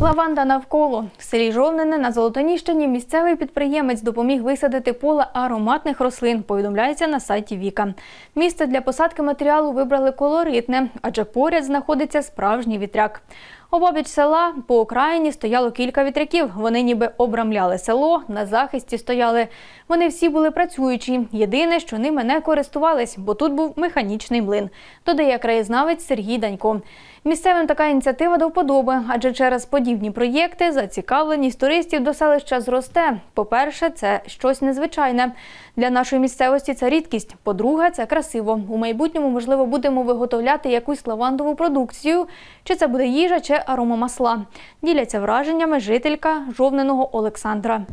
Лаванда навколо в селі Жовнине на Золотоніщині місцевий підприємець допоміг висадити поле ароматних рослин. Повідомляється на сайті Віка. Місце для посадки матеріалу вибрали колоритне, адже поряд знаходиться справжній вітряк. Обабіч села по окраїні стояло кілька вітряків. Вони ніби обрамляли село, на захисті стояли. Вони всі були працюючі. Єдине, що ними не користувались, бо тут був механічний млин. Додає краєзнавець Сергій Данько. Місцевим така ініціатива до вподоби, адже через подібні проєкти зацікавленість туристів до селища зросте. По-перше, це щось незвичайне. Для нашої місцевості це рідкість. По-друге, це красиво. У майбутньому, можливо, будемо виготовляти якусь лавандову продукцію. Чи це буде їжа, чи аромамасла. Діляться враженнями жителька жовненого Олександра.